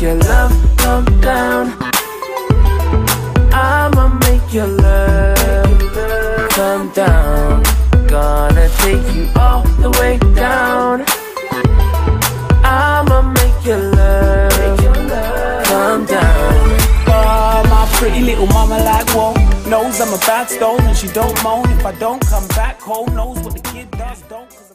make your love come down. I'ma make your love come down. Gonna take you all the way down. I'ma make your love come down. Oh, my pretty little mama like whoa Knows I'm a bad stone and she don't moan If I don't come back home Knows what the kid does, don't.